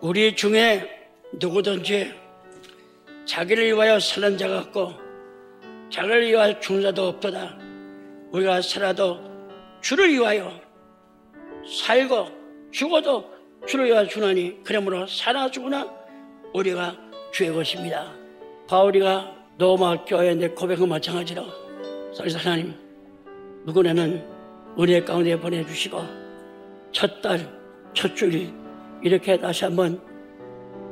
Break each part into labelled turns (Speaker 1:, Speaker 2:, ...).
Speaker 1: 우리 중에 누구든지 자기를 위하여 사는 자가 없고 자기를 위하여 죽는 자도 없도다. 우리가 살아도 주를 위하여 살고 죽어도 주를 위하여 주나니 그러므로 살아 죽으나 우리가 주의 것입니다. 바울이가 로마 교회에 내 고백은 마찬가지로 그래서 하나님 누구냐는 은혜 가운데 보내주시고 첫 달, 첫 주일 이렇게 다시 한번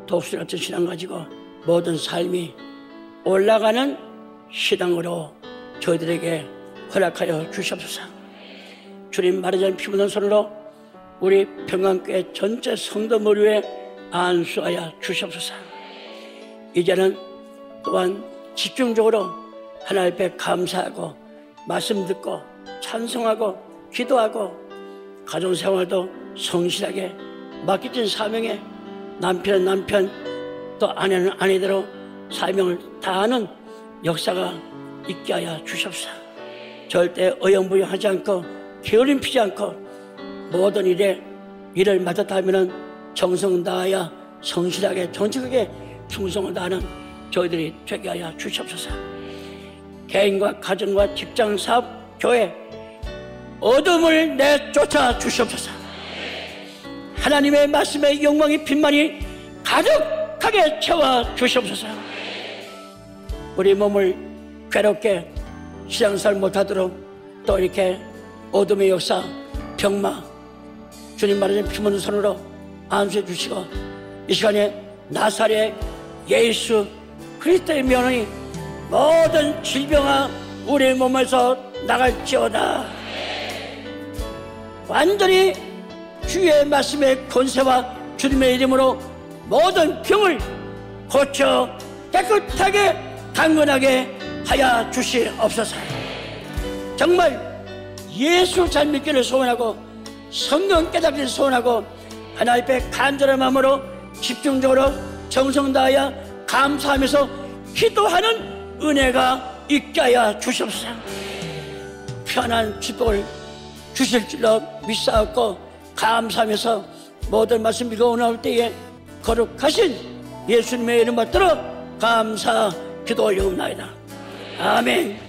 Speaker 1: 독수 같은 신앙 가지고 모든 삶이 올라가는 시당으로 저희들에게 허락하여 주시옵소서. 주님 마르전 피 묻은 손으로 우리 평강교회 전체 성도 머리에 안수하여 주시옵소서. 이제는 또한 집중적으로 하나님 앞에 감사하고 말씀 듣고 찬송하고 기도하고 가정생활도 성실하게 맡겨진 사명에 남편은 남편 또 아내는 아내대로 사명을 다하는 역사가 있게 하여 주십사. 절대 어영부영하지 않고 게으름 피지 않고 모든 일에 일을 맡았다 하면 정성 다하여 성실하게 정직하게 충성을 다하는 저희들이 되게 하여 주시옵소서 개인과 가정과 직장 사업 교회 어둠을 내쫓아 주시옵소서 하나님의 말씀의 영광이 빛만이 가득하게 채워 주시옵소서. 우리 몸을 괴롭게 시장살 못하도록 또 이렇게 어둠의 역사 병마 주님 말하는 피 묻은 손으로 안수해 주시고 이 시간에 나사렛 예수 그리스도의 면허이 모든 질병아 우리 몸에서 나갈지어다. 완전히 주의 말씀의 권세와 주님의 이름으로 모든 병을 고쳐 깨끗하게 강건하게 하여 주시옵소서. 정말 예수 잘 믿기를 소원하고 성경 깨닫기를 소원하고 하나님 앞에 간절한 마음으로 집중적으로 정성 다하여 감사하면서 기도하는 은혜가 있게 하여 주시옵소서. 편한 축복을 주실 줄로 믿사옵고 감사하면서 모든 말씀 읽어 나올 때에 거룩하신 예수님의 이름 받들어 감사 기도 올려옵나이다. 아멘